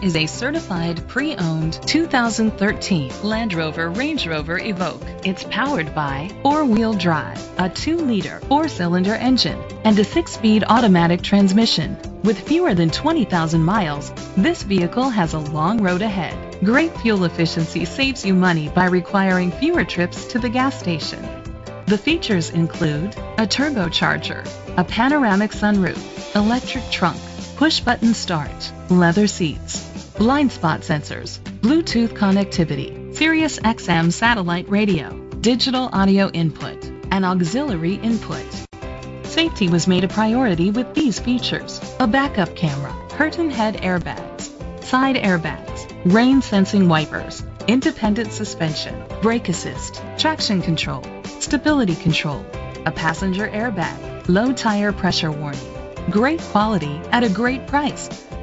is a certified pre-owned 2013 Land Rover Range Rover Evoque. It's powered by four-wheel drive, a 2-liter four-cylinder engine, and a 6-speed automatic transmission. With fewer than 20,000 miles, this vehicle has a long road ahead. Great fuel efficiency saves you money by requiring fewer trips to the gas station. The features include a turbocharger, a panoramic sunroof, electric trunk, push button start, leather seats, blind spot sensors, Bluetooth connectivity, Sirius XM satellite radio, digital audio input, and auxiliary input. Safety was made a priority with these features. A backup camera, curtain head airbags, side airbags, rain sensing wipers, independent suspension, brake assist, traction control, stability control, a passenger airbag, low tire pressure warning. Great quality at a great price.